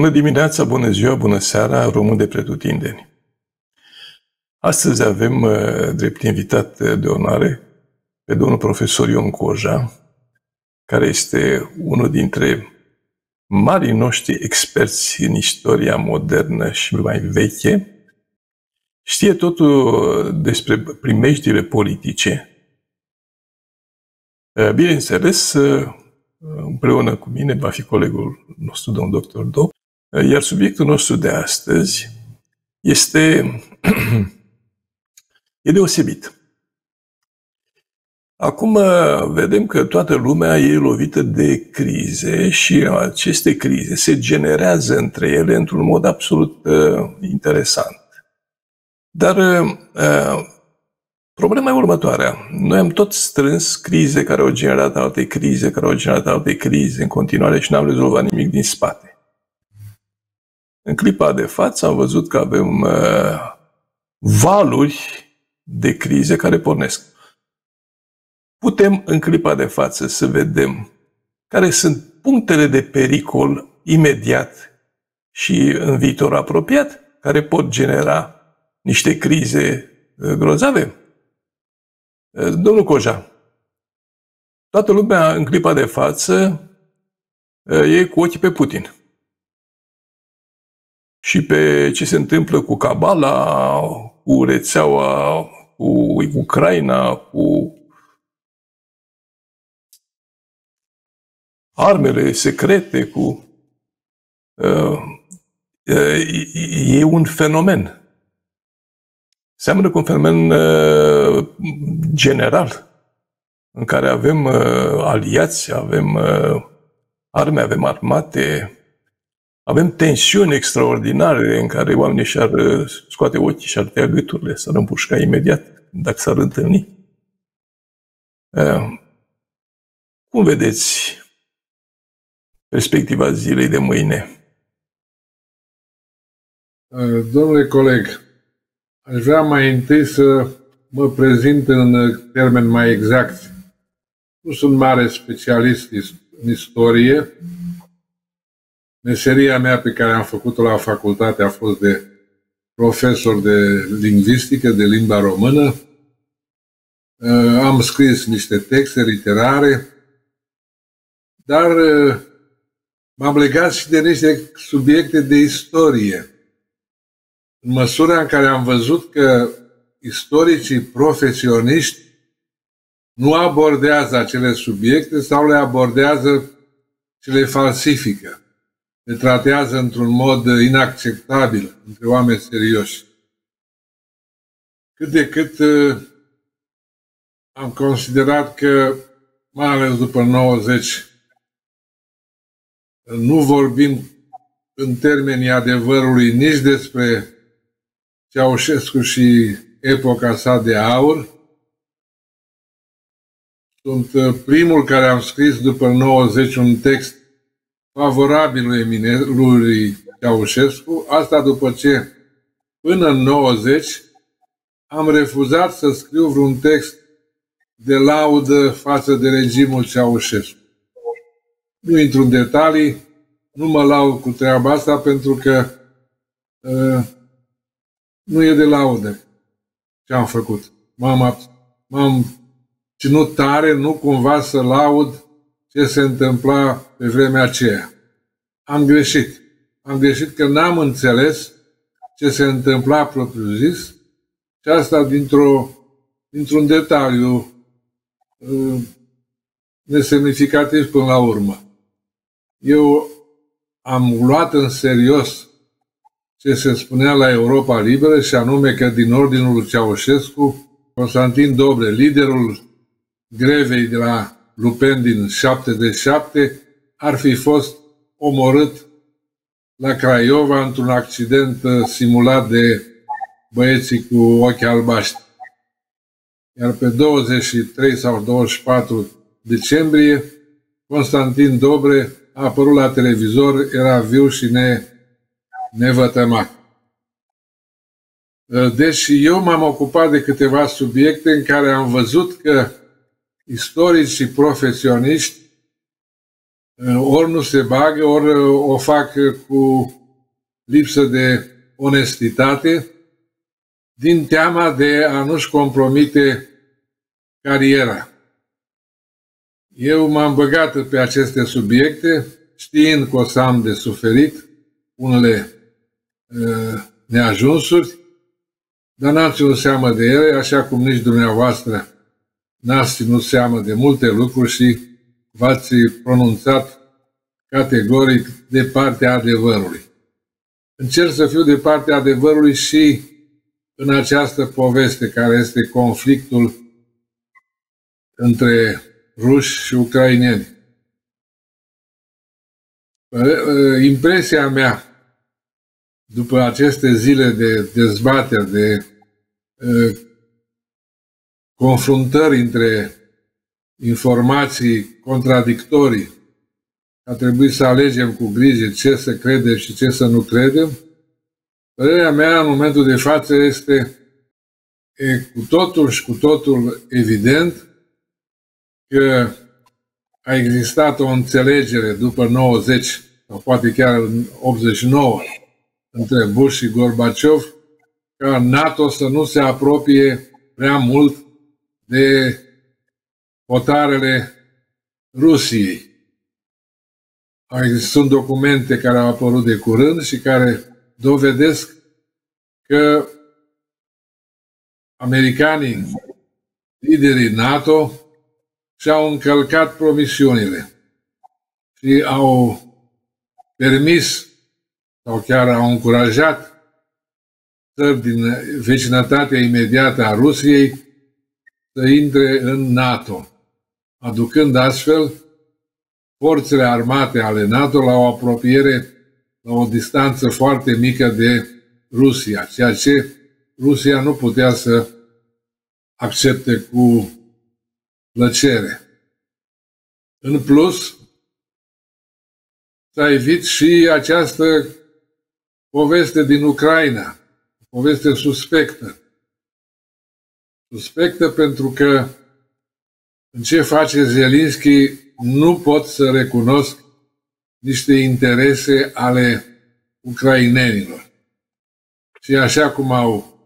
Bună dimineața, bună ziua, bună seara, român de pretutindeni. Astăzi avem uh, drept invitat de onoare pe domnul profesor Ion Coja, care este unul dintre marii noștri experți în istoria modernă și mai veche. Știe totul despre primejdile politice. Uh, bineînțeles, uh, împreună cu mine va fi colegul nostru, domnul doctor Do, iar subiectul nostru de astăzi este e deosebit. Acum vedem că toată lumea e lovită de crize și aceste crize se generează între ele într-un mod absolut uh, interesant. Dar uh, problema e următoarea. Noi am tot strâns crize care au generat alte crize, care au generat alte crize în continuare și n-am rezolvat nimic din spate. În clipa de față am văzut că avem uh, valuri de crize care pornesc. Putem în clipa de față să vedem care sunt punctele de pericol imediat și în viitor apropiat care pot genera niște crize uh, grozave. Uh, domnul Coja, toată lumea în clipa de față uh, e cu ochii pe Putin și pe ce se întâmplă cu Cabala, cu rețeaua, cu Ucraina, cu armele secrete, cu. Uh, e un fenomen. Seamănă cu un fenomen uh, general, în care avem uh, aliați, avem arme, avem armate, avem tensiuni extraordinare în care oamenii și-ar uh, scoate ochii și-ar tăia gâturile, s-ar împușca imediat dacă s-ar întâlni. Uh, cum vedeți perspectiva zilei de mâine? Uh, domnule coleg, aș vrea mai întâi să mă prezint în termen mai exact. Nu sunt mare specialist în istorie, Meseria mea pe care am făcut-o la facultate a fost de profesor de lingvistică, de limba română. Uh, am scris niște texte literare, dar uh, m-am legat și de niște subiecte de istorie. În măsura în care am văzut că istoricii profesioniști nu abordează acele subiecte sau le abordează și le falsifică le tratează într-un mod inacceptabil între oameni serioși. Cât de cât uh, am considerat că, mai ales după 90, nu vorbim în termenii adevărului nici despre Ceaușescu și epoca sa de aur. Sunt uh, primul care am scris după 90 un text favorabil lui Ceaușescu, asta după ce până în 90 am refuzat să scriu vreun text de laudă față de regimul Ceaușescu. Nu intru în detalii, nu mă laud cu treaba asta pentru că uh, nu e de laudă ce am făcut. M-am, m-am ținut tare, nu cumva să laud ce se întâmpla pe vremea aceea. Am greșit. Am greșit că n-am înțeles ce se întâmpla propriu-zis și asta dintr-o, dintr-un detaliu uh, nesemnificativ până la urmă. Eu am luat în serios ce se spunea la Europa Liberă și anume că din ordinul lui Ceaușescu, Constantin Dobre, liderul grevei de la Lupen din 77 ar fi fost omorât la Craiova într-un accident uh, simulat de băieții cu ochi albaștri. Iar pe 23 sau 24 decembrie, Constantin Dobre a apărut la televizor, era viu și ne, nevătămat. Uh, deși eu m-am ocupat de câteva subiecte în care am văzut că istorici și profesioniști ori nu se bagă, ori o fac cu lipsă de onestitate, din teama de a nu-și compromite cariera. Eu m-am băgat pe aceste subiecte, știind că o să am de suferit unele uh, neajunsuri, dar n-am ținut seamă de ele, așa cum nici dumneavoastră n-ați ținut seamă de multe lucruri și v-ați pronunțat categoric de partea adevărului. Încerc să fiu de partea adevărului și în această poveste care este conflictul între ruși și ucraineni. Impresia mea după aceste zile de dezbateri, de confruntări între informații contradictorii, a trebuit să alegem cu grijă ce să credem și ce să nu credem, părerea mea în momentul de față este e cu totul și cu totul evident că a existat o înțelegere după 90 sau poate chiar în 89 între Bush și Gorbaciov ca NATO să nu se apropie prea mult de hotarele Rusiei. Sunt documente care au apărut de curând și care dovedesc că americanii, liderii NATO, și-au încălcat promisiunile și au permis sau chiar au încurajat țări din vecinătatea imediată a Rusiei să intre în NATO, aducând astfel forțele armate ale NATO la o apropiere, la o distanță foarte mică de Rusia, ceea ce Rusia nu putea să accepte cu plăcere. În plus, s-a evit și această poveste din Ucraina, poveste suspectă. Suspectă pentru că în ce face Zelinski nu pot să recunosc niște interese ale ucrainenilor. Și așa cum au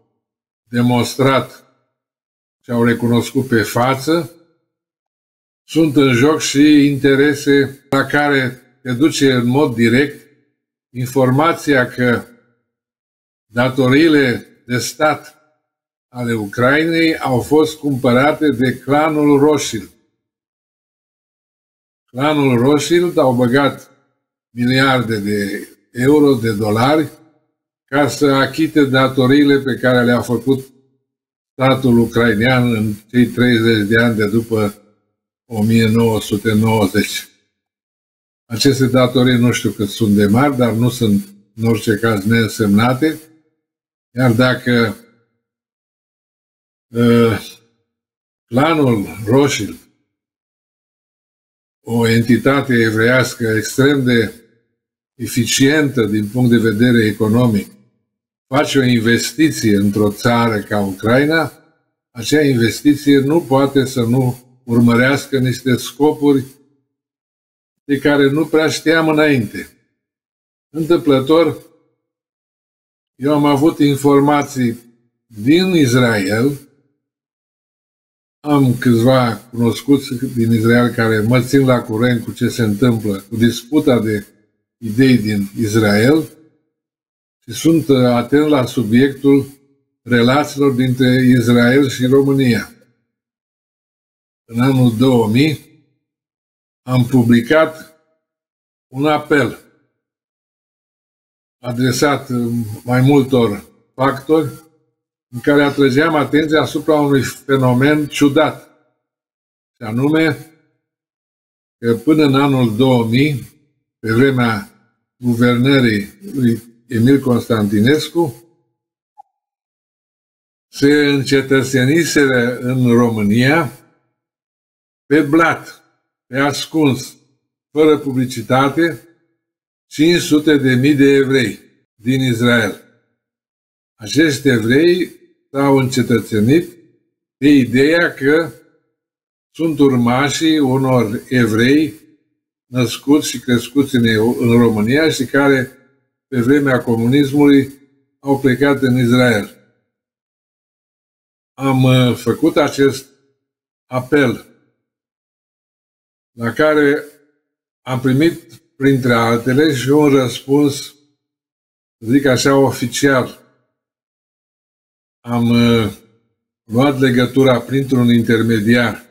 demonstrat și au recunoscut pe față, sunt în joc și interese la care te duce în mod direct informația că datoriile de stat ale Ucrainei au fost cumpărate de clanul Rothschild. Clanul Rothschild au băgat miliarde de euro, de dolari, ca să achite datoriile pe care le-a făcut statul ucrainean în cei 30 de ani de după 1990. Aceste datorii nu știu cât sunt de mari, dar nu sunt în orice caz neînsemnate, iar dacă uh, planul Rothschild, o entitate evreiască extrem de eficientă din punct de vedere economic, face o investiție într-o țară ca Ucraina, acea investiție nu poate să nu urmărească niște scopuri de care nu prea știam înainte. Întâmplător, eu am avut informații din Israel, am câțiva cunoscuți din Israel care mă țin la curent cu ce se întâmplă, cu disputa de idei din Israel și sunt atent la subiectul relațiilor dintre Israel și România. În anul 2000, am publicat un apel adresat mai multor factori în care atrăgeam atenția asupra unui fenomen ciudat, și anume că până în anul 2000, pe vremea guvernării lui Emil Constantinescu, se încetățeniseră în România pe blat, pe ascuns, fără publicitate, 500 de mii de evrei din Israel. Acești evrei s-au încetățenit de ideea că sunt urmașii unor evrei născuți și crescuți în, în România și care, pe vremea comunismului, au plecat în Israel. Am uh, făcut acest apel la care am primit, printre altele, și un răspuns, zic așa, oficial. Am uh, luat legătura printr-un intermediar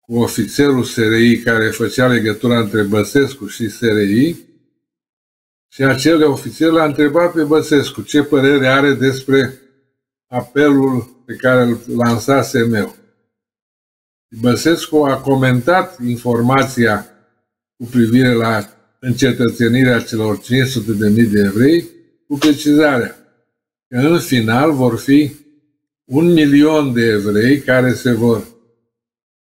cu ofițerul SRI care făcea legătura între Băsescu și SRI și acel ofițer l-a întrebat pe Băsescu ce părere are despre apelul pe care îl lansase meu. Băsescu a comentat informația cu privire la încetățenirea celor 500.000 de evrei cu precizarea că în final vor fi un milion de evrei care se vor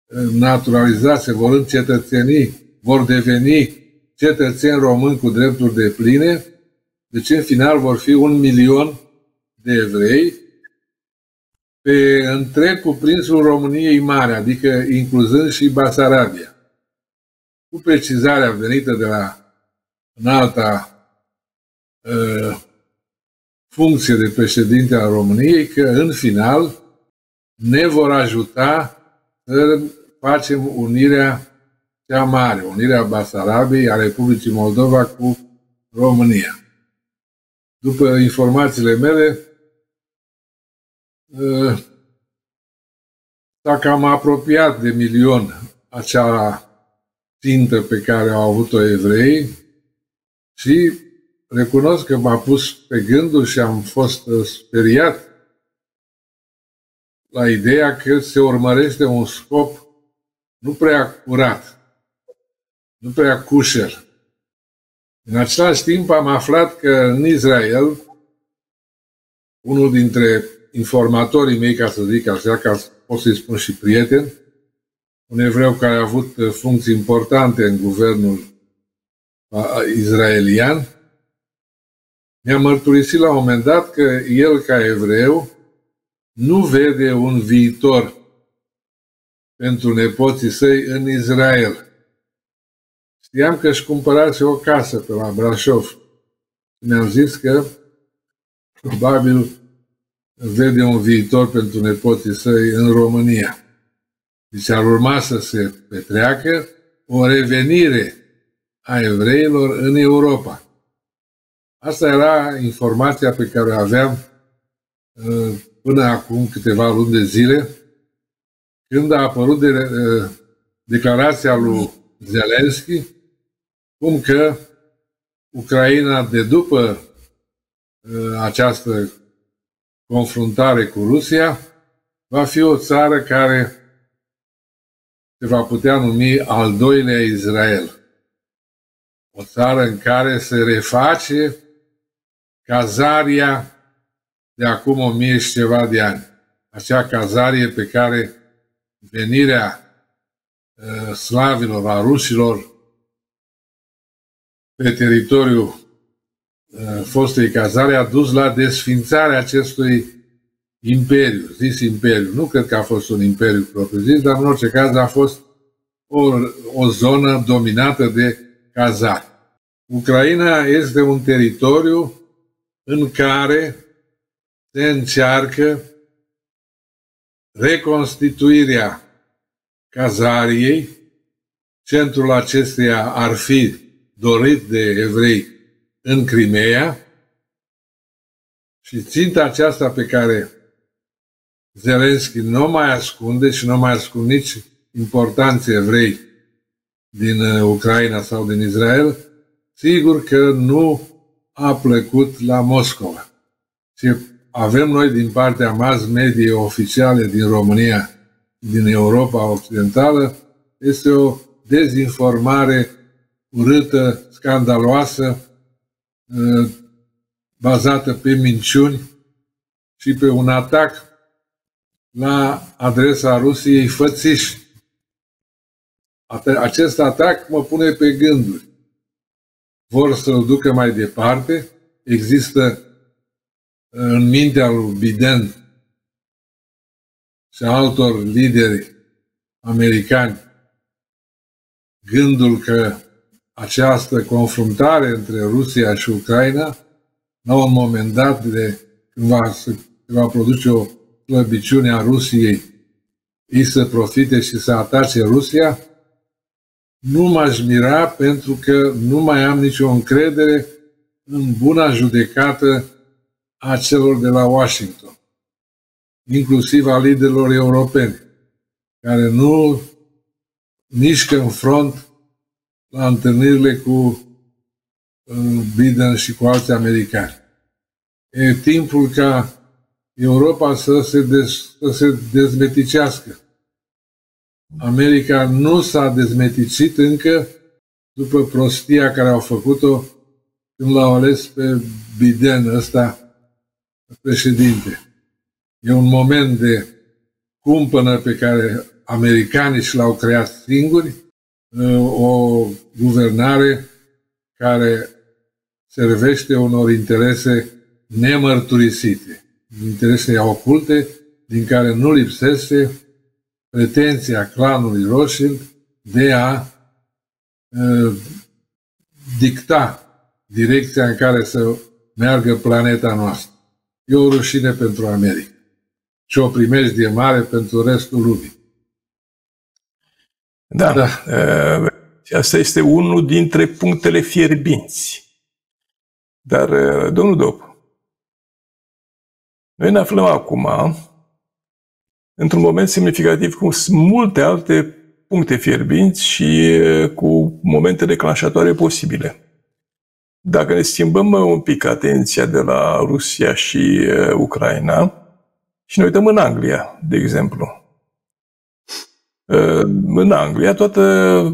eh, naturaliza, se vor încetățeni, vor deveni cetățeni români cu drepturi de pline, deci în final vor fi un milion de evrei pe întreg cuprinsul României mare, adică incluzând și Basarabia. Cu precizarea venită de la înalta uh, funcție de președinte al României, că în final ne vor ajuta să facem unirea cea mare, unirea Basarabiei a Republicii Moldova cu România. După informațiile mele, ă, s-a cam apropiat de milion acea țintă pe care au avut-o evrei și recunosc că m-a pus pe gânduri și am fost ă, speriat la ideea că se urmărește un scop nu prea curat, nu prea cușer. În același timp am aflat că în Israel, unul dintre informatorii mei, ca să zic așa, ca să pot să-i spun și prieten, un evreu care a avut funcții importante în guvernul israelian, mi-a mărturisit la un moment dat că el, ca evreu, nu vede un viitor pentru nepoții săi în Israel. Știam că își cumpărase o casă pe la Brașov. Mi-am zis că probabil vede un viitor pentru nepoții săi în România. Deci ar urma să se petreacă o revenire a evreilor în Europa. Asta era informația pe care o aveam uh, până acum câteva luni de zile, când a apărut de, uh, declarația lui Zelensky cum că Ucraina, de după uh, această confruntare cu Rusia, va fi o țară care se va putea numi al doilea Israel. O țară în care se reface cazaria de acum o mie și ceva de ani. Acea cazarie pe care venirea uh, slavilor, a rușilor, pe teritoriul uh, fostei cazare a dus la desfințarea acestui imperiu, zis imperiu. Nu cred că a fost un imperiu propriu-zis, dar în orice caz a fost o, o zonă dominată de cazari. Ucraina este un teritoriu în care se încearcă reconstituirea cazariei. Centrul acesteia ar fi dorit de evrei în Crimea și ținta aceasta pe care Zelenski nu mai ascunde și nu mai ascund nici importanții evrei din uh, Ucraina sau din Israel, sigur că nu a plăcut la Moscova. Și avem noi din partea mass media oficiale din România, din Europa Occidentală, este o dezinformare urâtă, scandaloasă, ă, bazată pe minciuni și pe un atac la adresa Rusiei fățiși. Acest atac mă pune pe gânduri. Vor să-l ducă mai departe. Există în mintea lui Biden și altor lideri americani gândul că această confruntare între Rusia și Ucraina, la un moment dat, de când va, se va produce o slăbiciune a Rusiei, ei să profite și să atace Rusia, nu m-aș mira pentru că nu mai am nicio încredere în buna judecată a celor de la Washington, inclusiv a liderilor europeni, care nu mișcă în front la întâlnirile cu uh, Biden și cu alți americani. E timpul ca Europa să se, dez, să se dezmeticească. America nu s-a dezmeticit încă după prostia care au făcut-o când l-au ales pe Biden ăsta președinte. E un moment de cumpănă pe care americanii și l-au creat singuri, o guvernare care servește unor interese nemărturisite, interese oculte, din care nu lipsește pretenția clanului Rothschild de a uh, dicta direcția în care să meargă planeta noastră. E o rușine pentru America și o primejdie mare pentru restul lumii. Da, da. Uh, asta este unul dintre punctele fierbinți. Dar, uh, domnul Dop, noi ne aflăm acum într-un moment semnificativ cu multe alte puncte fierbinți și uh, cu momente declanșatoare posibile. Dacă ne schimbăm un pic atenția de la Rusia și Ucraina și ne uităm în Anglia, de exemplu, în Anglia, toată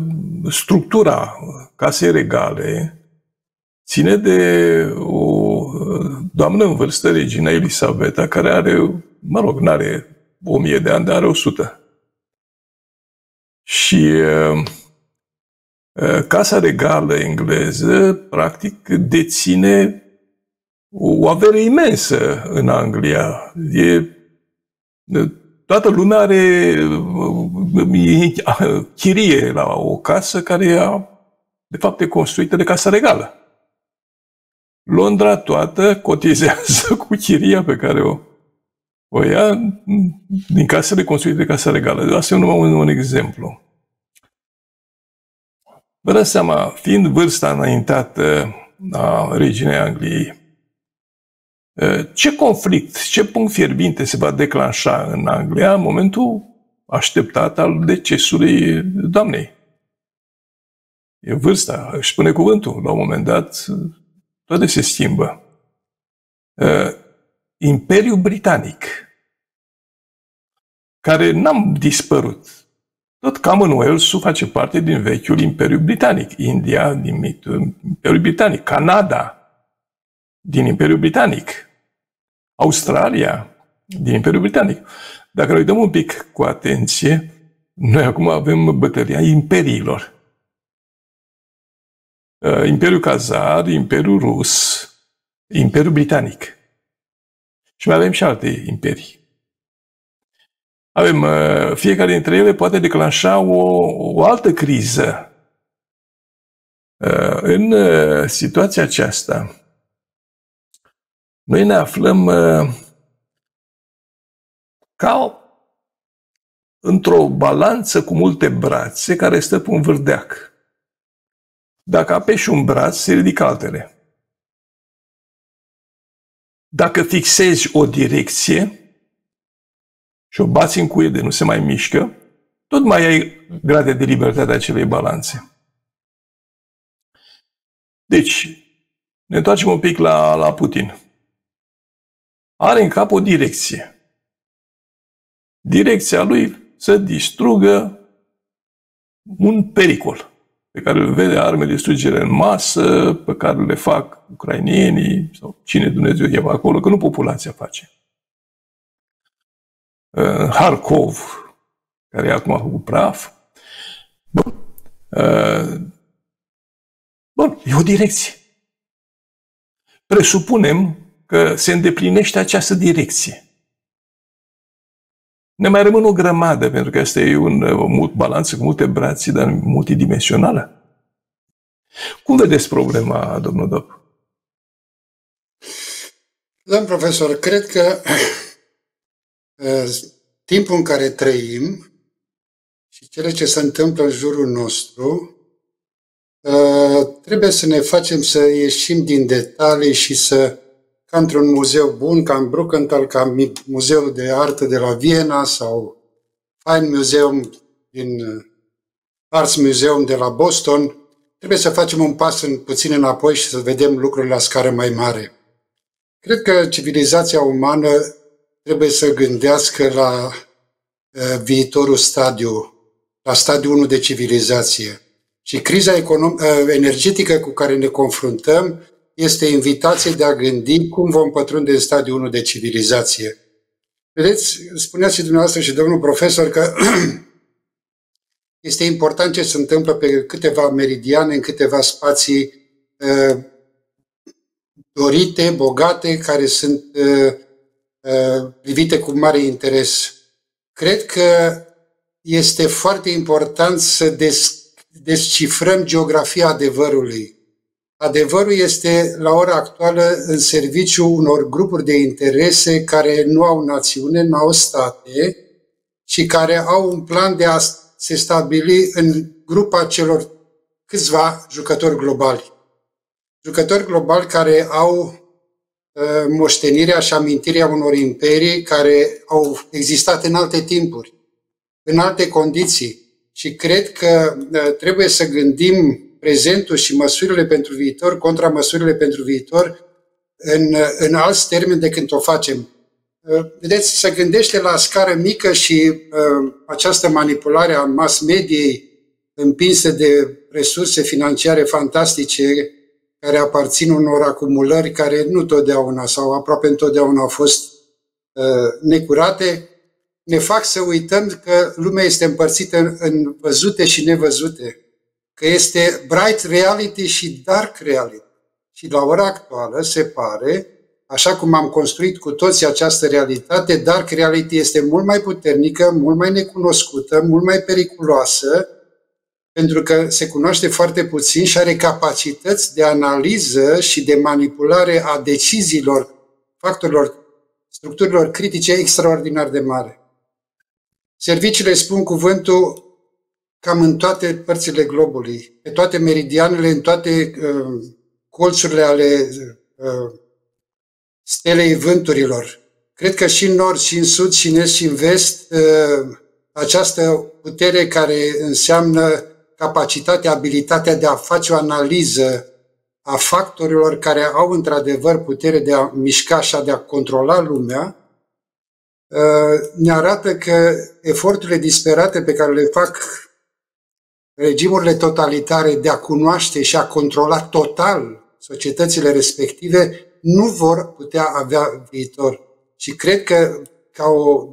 structura casei regale ține de o doamnă în vârstă, regina Elisabeta, care are, mă rog, nu are o mie de ani, dar are o sută. Și Casa Regală engleză, practic, deține o avere imensă în Anglia. E toată lumea are chirie la o casă care e, de fapt e construită de casă regală. Londra toată cotizează cu chiria pe care o, o ia din casele construite de casa regală. Asta e numai un, un exemplu. Vă dați seama, fiind vârsta înaintată a reginei Angliei, ce conflict, ce punct fierbinte se va declanșa în Anglia în momentul așteptat al decesului doamnei? E vârsta, își spune cuvântul. La un moment dat, toate se schimbă. Imperiul Britanic, care n-am dispărut. Tot Commonwealth-ul face parte din vechiul Imperiu Britanic. India din Imperiul Britanic, Canada din Imperiul Britanic, Australia din Imperiul Britanic. Dacă ne uităm un pic cu atenție, noi acum avem bătălia imperiilor. Uh, Imperiul Cazar, Imperiul Rus, Imperiul Britanic. Și mai avem și alte imperii. Avem, uh, fiecare dintre ele poate declanșa o, o altă criză. Uh, în situația aceasta, noi ne aflăm uh, ca într-o balanță cu multe brațe care stă pe un vârdeac. Dacă apeși un braț, se ridică altele. Dacă fixezi o direcție și o bați în cuie de nu se mai mișcă, tot mai ai grade de libertate a acelei balanțe. Deci, ne întoarcem un pic la, la Putin are în cap o direcție. Direcția lui să distrugă un pericol pe care îl vede arme de distrugere în masă, pe care le fac ucrainienii sau cine Dumnezeu e acolo, că nu populația face. Harkov, care e acum cu praf. Bun. Bun, e o direcție. Presupunem că se îndeplinește această direcție. Ne mai rămân o grămadă, pentru că asta e un, o mult balanță cu multe brații, dar multidimensională. Cum vedeți problema, domnul Dop? Domn profesor, cred că uh, timpul în care trăim și cele ce se întâmplă în jurul nostru uh, trebuie să ne facem să ieșim din detalii și să, ca într-un muzeu bun, ca în Bruckenthal, ca muzeul de artă de la Viena sau Fine Museum din uh, Arts Museum de la Boston, trebuie să facem un pas în, puțin înapoi și să vedem lucrurile la scară mai mare. Cred că civilizația umană trebuie să gândească la uh, viitorul stadiu, la stadiul 1 de civilizație. Și criza econom- uh, energetică cu care ne confruntăm este invitație de a gândi cum vom pătrunde în stadiul 1 de civilizație. Vedeți, spuneați și dumneavoastră și domnul profesor că este important ce se întâmplă pe câteva meridiane, în câteva spații uh, dorite, bogate, care sunt uh, uh, privite cu mare interes. Cred că este foarte important să des, descifrăm geografia adevărului. Adevărul este la ora actuală în serviciu unor grupuri de interese care nu au națiune, nu au state și care au un plan de a se stabili în grupa celor câțiva jucători globali jucători globali care au uh, moștenirea și amintirea unor imperii care au existat în alte timpuri, în alte condiții. Și cred că uh, trebuie să gândim prezentul și măsurile pentru viitor contra măsurile pentru viitor în, uh, în alți termeni decât o facem. Vedeți, se gândește la scară mică și uh, această manipulare a mass mediei împinsă de resurse financiare fantastice care aparțin unor acumulări care nu totdeauna sau aproape întotdeauna au fost uh, necurate, ne fac să uităm că lumea este împărțită în, în văzute și nevăzute, că este bright reality și dark reality. Și la ora actuală se pare, așa cum am construit cu toții această realitate, dark reality este mult mai puternică, mult mai necunoscută, mult mai periculoasă pentru că se cunoaște foarte puțin și are capacități de analiză și de manipulare a deciziilor, factorilor, structurilor critice extraordinar de mare. Serviciile spun cuvântul cam în toate părțile globului, pe toate meridianele, în toate uh, colțurile ale uh, stelei vânturilor. Cred că și în nord, și în sud, și în est, și în vest, uh, această putere care înseamnă capacitatea, abilitatea de a face o analiză a factorilor care au într-adevăr putere de a mișca și de a controla lumea, uh, ne arată că eforturile disperate pe care le fac regimurile totalitare de a cunoaște și a controla total societățile respective nu vor putea avea viitor. Și cred că ca o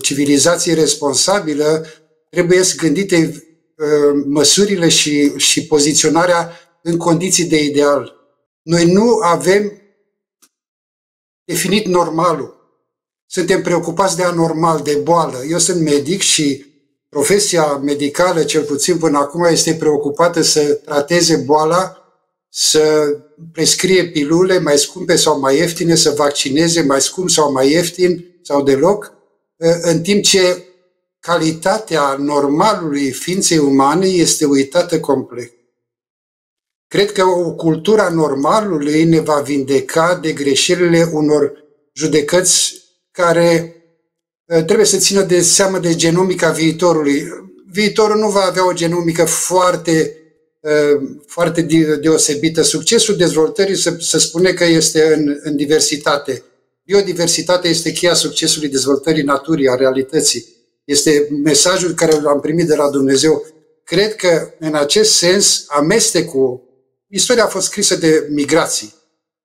civilizație responsabilă trebuie să gândite Uh, măsurile și, și poziționarea în condiții de ideal. Noi nu avem definit normalul. Suntem preocupați de anormal, de boală. Eu sunt medic și profesia medicală, cel puțin până acum, este preocupată să trateze boala, să prescrie pilule mai scumpe sau mai ieftine, să vaccineze mai scump sau mai ieftin sau deloc, uh, în timp ce calitatea normalului ființei umane este uitată complet. Cred că o cultură normalului ne va vindeca de greșelile unor judecăți care uh, trebuie să țină de seamă de genomica viitorului. Viitorul nu va avea o genomică foarte, uh, foarte deosebită. Succesul dezvoltării se, se spune că este în, în diversitate. Biodiversitatea este cheia succesului dezvoltării naturii, a realității. Este mesajul care l-am primit de la Dumnezeu. Cred că, în acest sens, amestecul, istoria a fost scrisă de migrații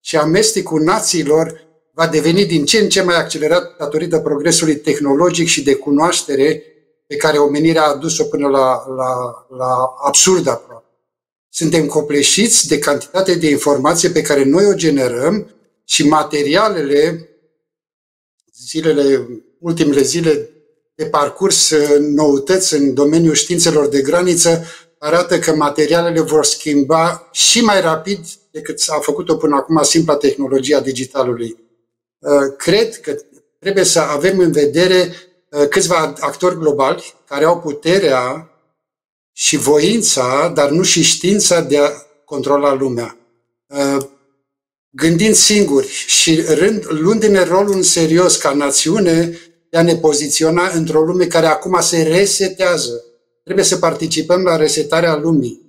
și amestecul națiilor va deveni din ce în ce mai accelerat datorită progresului tehnologic și de cunoaștere pe care omenirea a adus-o până la, la, la absurd aproape. Suntem copleșiți de cantitate de informație pe care noi o generăm și materialele, zilele, ultimele zile pe parcurs noutăți în domeniul științelor de graniță arată că materialele vor schimba și mai rapid decât a făcut-o până acum simpla tehnologia digitalului. Cred că trebuie să avem în vedere câțiva actori globali care au puterea și voința, dar nu și știința de a controla lumea. Gândind singuri și rând, luându-ne rolul în serios ca națiune de a ne poziționa într-o lume care acum se resetează. Trebuie să participăm la resetarea lumii.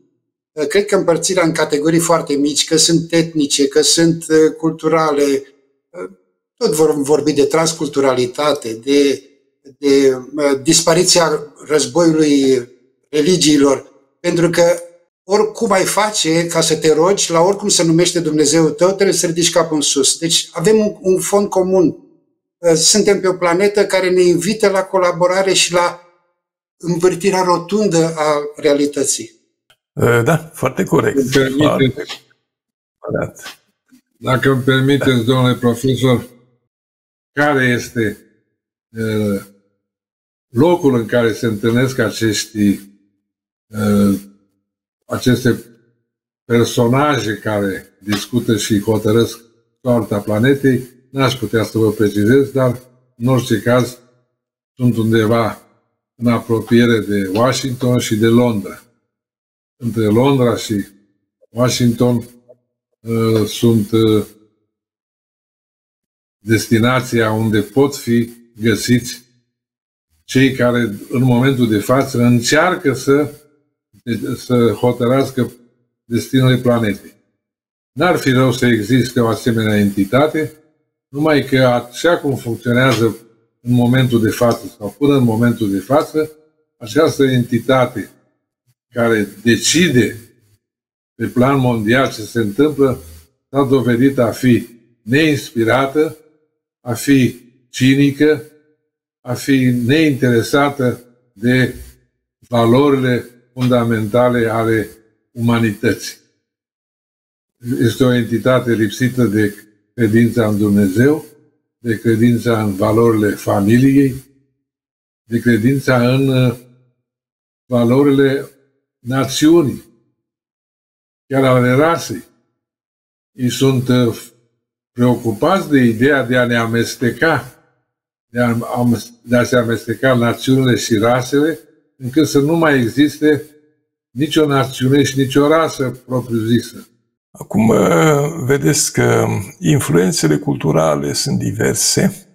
Cred că împărțirea în categorii foarte mici, că sunt etnice, că sunt culturale, tot vom vorbi de transculturalitate, de, de dispariția războiului religiilor, pentru că oricum ai face ca să te rogi, la oricum se numește Dumnezeu tău, trebuie să ridici capul în sus. Deci avem un, un fond comun. Uh, suntem pe o planetă care ne invită la colaborare și la învârtirea rotundă a realității. Uh, da, foarte corect. Foarte Dacă îmi permiteți, da. domnule profesor, care este uh, locul în care se întâlnesc acești aceste personaje care discută și hotărăsc soarta planetei, n-aș putea să vă precizez, dar în orice caz sunt undeva în apropiere de Washington și de Londra. Între Londra și Washington uh, sunt uh, destinația unde pot fi găsiți cei care în momentul de față încearcă să să hotărască destinul planetei. N-ar fi rău să existe o asemenea entitate, numai că așa cum funcționează în momentul de față sau până în momentul de față, această entitate care decide pe plan mondial ce se întâmplă, s-a dovedit a fi neinspirată, a fi cinică, a fi neinteresată de valorile fundamentale ale umanității. Este o entitate lipsită de credința în Dumnezeu, de credința în valorile familiei, de credința în uh, valorile națiunii, chiar ale rasei. Ei sunt uh, preocupați de ideea de a ne amesteca, de a, de a se amesteca națiunile și rasele încât să nu mai existe nicio națiune și nicio rasă propriu-zisă. Acum, uh, vedeți că influențele culturale sunt diverse.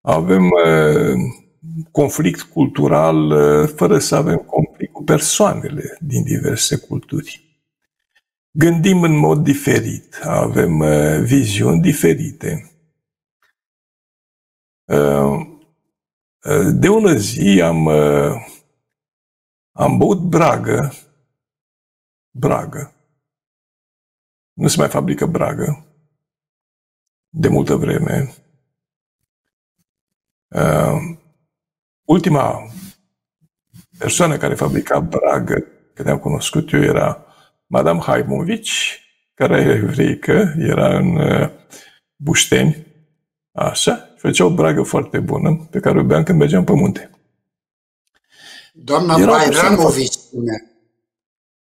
Avem uh, conflict cultural uh, fără să avem conflict cu persoanele din diverse culturi. Gândim în mod diferit, avem viziuni diferite. De ună zi am, am băut bragă, bragă. Nu se mai fabrică bragă de multă vreme. Uh, ultima persoană care fabrica bragă, care am cunoscut eu, era Madame Haimovici, care era evreică, era în uh, Bușteni, așa, făcea o bragă foarte bună pe care o beam când mergeam pe munte. Doamna Era Bairamovici se numea.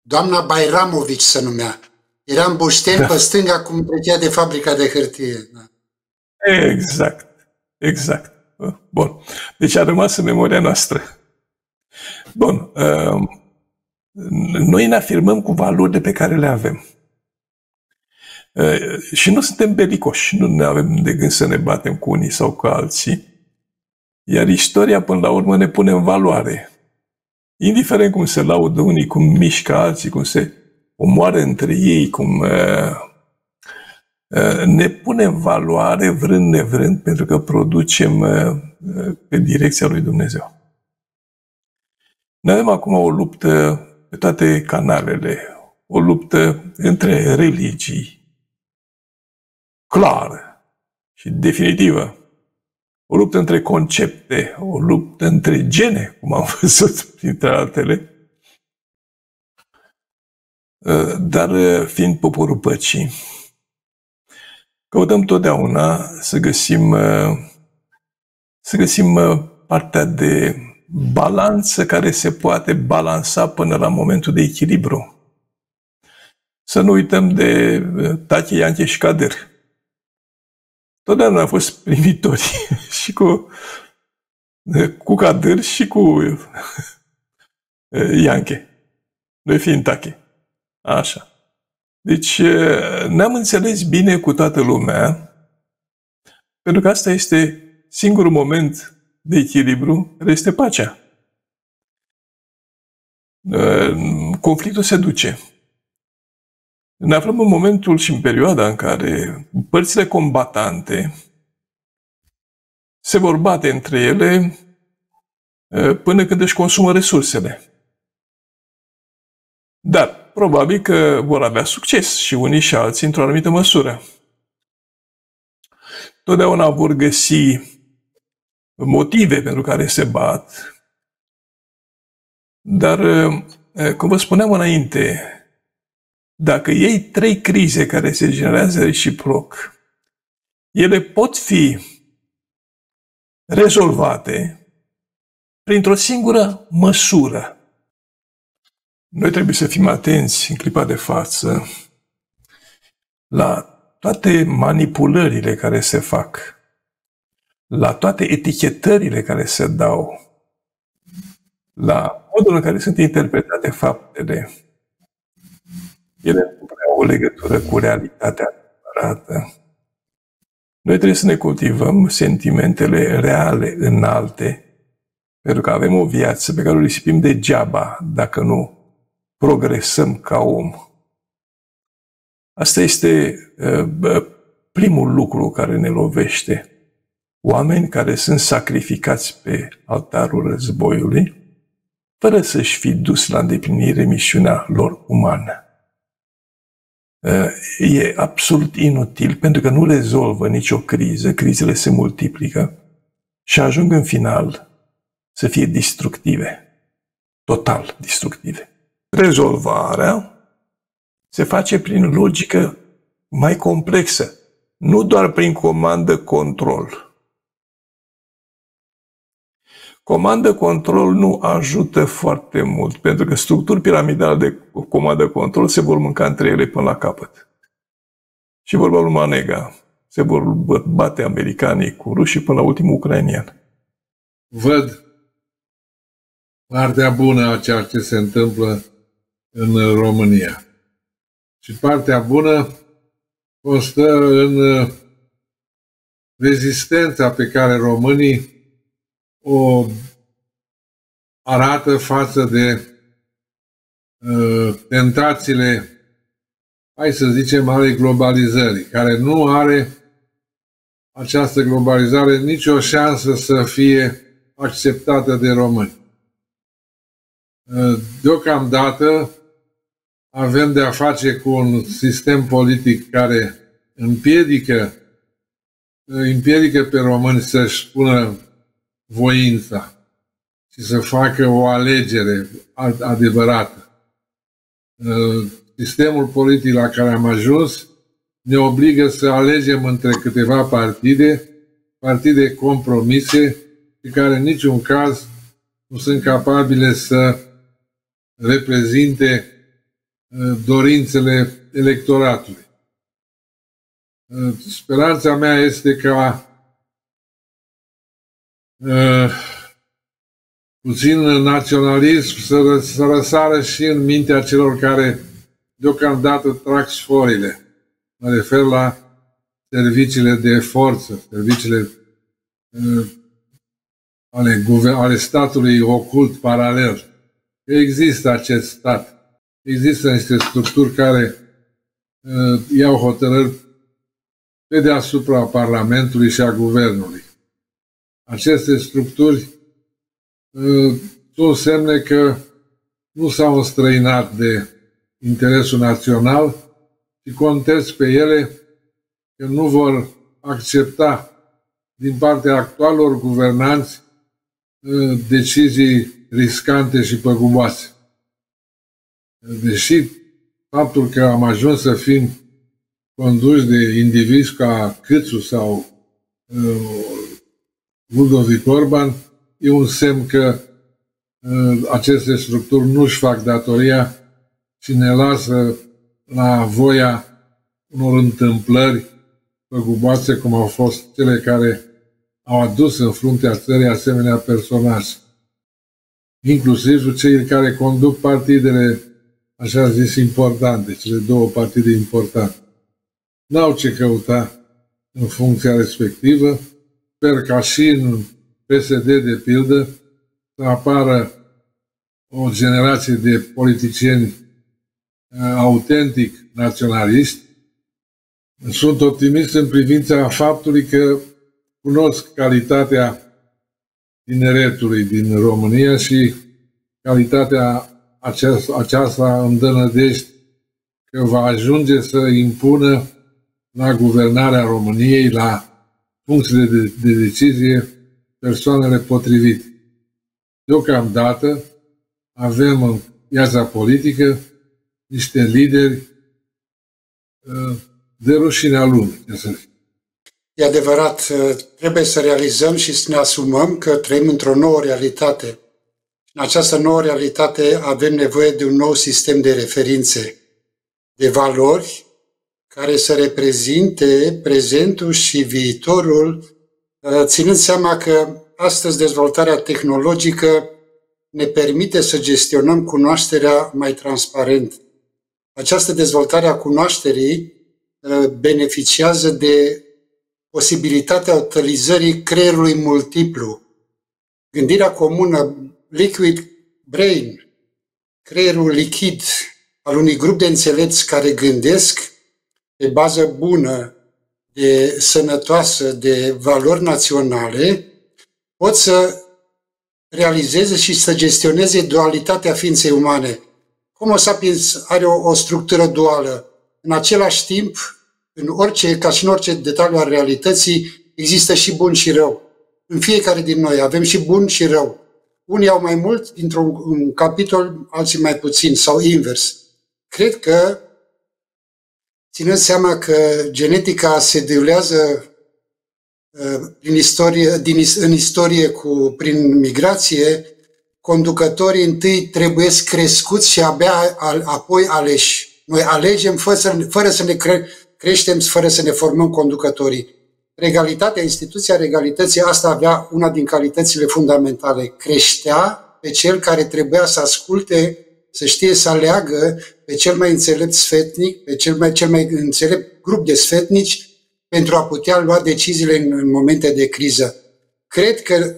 Doamna Bairamovici se numea. Era în Bușteni, da. pe stânga, cum trecea de fabrica de hârtie. Da. Exact. Exact. Bun. Deci a rămas în memoria noastră. Bun. Um, noi ne afirmăm cu valorile pe care le avem. Și nu suntem belicoși, nu ne avem de gând să ne batem cu unii sau cu alții. Iar istoria, până la urmă, ne pune în valoare. Indiferent cum se laudă unii, cum mișcă alții, cum se omoară între ei, cum ne pune în valoare vrând nevrând pentru că producem pe direcția lui Dumnezeu. Noi avem acum o luptă pe toate canalele, o luptă între religii, clară și definitivă. O luptă între concepte, o luptă între gene, cum am văzut printre altele, ă, dar ă, fiind poporul păcii, căutăm totdeauna să găsim, ă, să găsim partea de balanță care se poate balansa până la momentul de echilibru. Să nu uităm de Tache, Ianche și Cader. Totdeauna au fost primitori și cu, cu Cader și cu Ianche. Noi fiind Tache. Așa. Deci ne-am înțeles bine cu toată lumea, pentru că asta este singurul moment de echilibru care este pacea. Conflictul se duce. Ne aflăm în momentul și în perioada în care părțile combatante se vor bate între ele până când își consumă resursele. Dar probabil că vor avea succes și unii și alții într-o anumită măsură. Totdeauna vor găsi motive pentru care se bat, dar, cum vă spuneam înainte, dacă ei trei crize care se generează reciproc, ele pot fi rezolvate printr-o singură măsură. Noi trebuie să fim atenți în clipa de față la toate manipulările care se fac, la toate etichetările care se dau, la modul în care sunt interpretate faptele. Ele nu prea au o legătură cu realitatea adevărată. Noi trebuie să ne cultivăm sentimentele reale, înalte, pentru că avem o viață pe care o risipim degeaba dacă nu progresăm ca om. Asta este uh, primul lucru care ne lovește. Oameni care sunt sacrificați pe altarul războiului, fără să-și fi dus la îndeplinire misiunea lor umană. Uh, e absolut inutil pentru că nu rezolvă nicio criză, crizele se multiplică și ajung în final să fie destructive, total destructive. Rezolvarea se face prin logică mai complexă, nu doar prin comandă-control. Comandă-control nu ajută foarte mult, pentru că structuri piramidale de comandă-control se vor mânca între ele până la capăt. Și vorba lui Manega, se vor bate americanii cu rușii până la ultimul ucrainian. Văd partea bună a ceea ce se întâmplă în România. Și partea bună constă în uh, rezistența pe care românii o arată față de uh, tentațiile, hai să zicem, ale globalizării, care nu are această globalizare nicio șansă să fie acceptată de români. Uh, deocamdată, avem de a face cu un sistem politic care împiedică, împiedică pe români să-și spună voința și să facă o alegere adevărată. Sistemul politic la care am ajuns ne obligă să alegem între câteva partide, partide compromise, și care în niciun caz nu sunt capabile să reprezinte dorințele electoratului. Speranța mea este ca uh, puțin naționalism să, să răsară și în mintea celor care deocamdată trag sforile. Mă refer la serviciile de forță, serviciile uh, ale, ale statului ocult paralel. Există acest stat Există niște structuri care uh, iau hotărâri pe deasupra Parlamentului și a Guvernului. Aceste structuri uh, sunt semne că nu s-au înstrăinat de interesul național și contez pe ele că nu vor accepta din partea actualor guvernanți uh, decizii riscante și păguboase. Deși faptul că am ajuns să fim conduși de indivizi ca Câțu sau uh, Ludovic Orban e un semn că uh, aceste structuri nu își fac datoria și ne lasă la voia unor întâmplări păguboase, cum au fost cele care au adus în fruntea țării asemenea personaje. Inclusiv cei care conduc partidele, așa zis, importante, cele două partide importante. N-au ce căuta în funcția respectivă. Sper ca și în PSD, de pildă, să apară o generație de politicieni uh, autentic naționaliști. Sunt optimist în privința faptului că cunosc calitatea tineretului din România și calitatea aceasta, aceasta îmi dă nădejde că va ajunge să impună la guvernarea României, la funcțiile de, de decizie, persoanele potrivite. Deocamdată avem în viața politică niște lideri uh, de rușinea lumii, să zic. E adevărat, uh, trebuie să realizăm și să ne asumăm că trăim într-o nouă realitate. În această nouă realitate avem nevoie de un nou sistem de referințe, de valori care să reprezinte prezentul și viitorul, uh, ținând seama că astăzi dezvoltarea tehnologică ne permite să gestionăm cunoașterea mai transparent. Această dezvoltare a cunoașterii uh, beneficiază de posibilitatea utilizării creierului multiplu, gândirea comună, liquid brain, creierul lichid al unui grup de înțelepți care gândesc pe bază bună, de sănătoasă, de valori naționale, pot să realizeze și să gestioneze dualitatea ființei umane. Homo sapiens are o, o structură duală. În același timp, în orice, ca și în orice detaliu al realității, există și bun și rău. În fiecare din noi avem și bun și rău. Unii au mai mult dintr-un capitol, alții mai puțin, sau invers. Cred că, ținând seama că genetica se derulează uh, prin istorie, din, în istorie cu, prin migrație, conducătorii întâi trebuie crescuți și abia al, apoi aleși. Noi alegem fără să, fără să ne cre, creștem fără să ne formăm conducătorii. Regalitatea, instituția regalității, asta avea una din calitățile fundamentale. Creștea pe cel care trebuia să asculte, să știe să aleagă pe cel mai înțelept sfetnic, pe cel mai, cel mai înțelept grup de sfetnici pentru a putea lua deciziile în, în momente de criză. Cred că,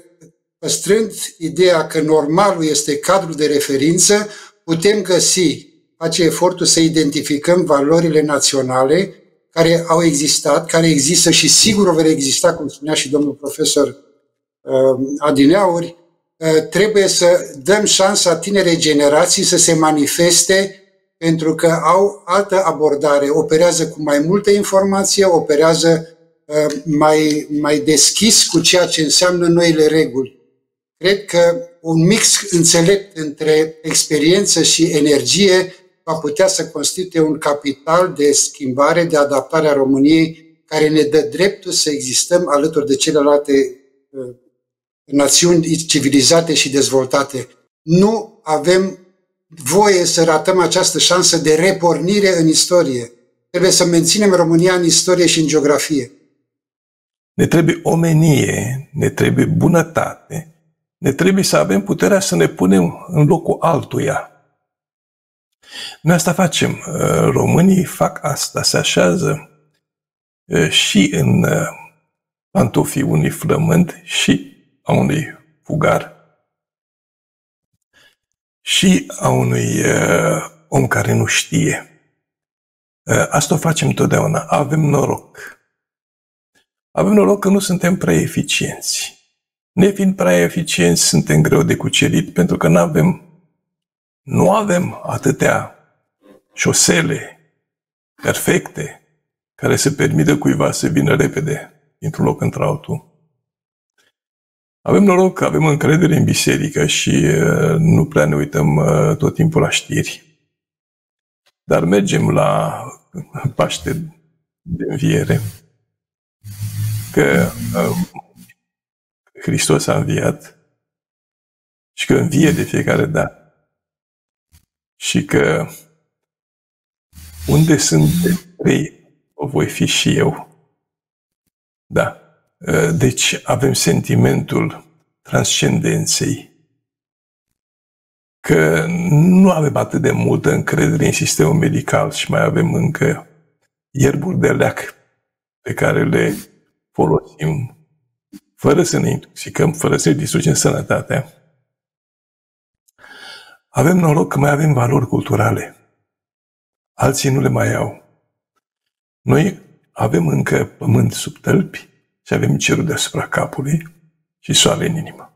păstrând ideea că normalul este cadrul de referință, putem găsi, face efortul să identificăm valorile naționale care au existat, care există și sigur vor exista, cum spunea și domnul profesor uh, Adineauri, uh, trebuie să dăm șansa tinerei generații să se manifeste pentru că au altă abordare, operează cu mai multă informație, operează uh, mai, mai deschis cu ceea ce înseamnă noile reguli. Cred că un mix înțelept între experiență și energie va putea să constituie un capital de schimbare, de adaptare a României, care ne dă dreptul să existăm alături de celelalte uh, națiuni civilizate și dezvoltate. Nu avem voie să ratăm această șansă de repornire în istorie. Trebuie să menținem România în istorie și în geografie. Ne trebuie omenie, ne trebuie bunătate, ne trebuie să avem puterea să ne punem în locul altuia. Noi asta facem. Uh, românii fac asta, se așează uh, și în uh, pantofii unui flământ și a unui fugar și a unui om care nu știe. Asta o facem totdeauna. Avem noroc. Avem noroc că nu suntem prea eficienți. Nefiind prea eficienți, suntem greu de cucerit pentru că nu avem nu avem atâtea șosele perfecte care să permită cuiva să vină repede dintr-un loc într-altul. Avem noroc că avem încredere în biserică și uh, nu prea ne uităm uh, tot timpul la știri. Dar mergem la Paște de înviere, că uh, Hristos a înviat și că învie de fiecare dată. Și că unde sunt trei, o voi fi și eu. Da. Deci avem sentimentul transcendenței, că nu avem atât de multă încredere în sistemul medical și mai avem încă ierburi de leac pe care le folosim fără să ne intoxicăm, fără să distrugem sănătatea. Avem noroc că mai avem valori culturale. Alții nu le mai au. Noi avem încă pământ sub tălpi și avem cerul deasupra capului și soare în inimă.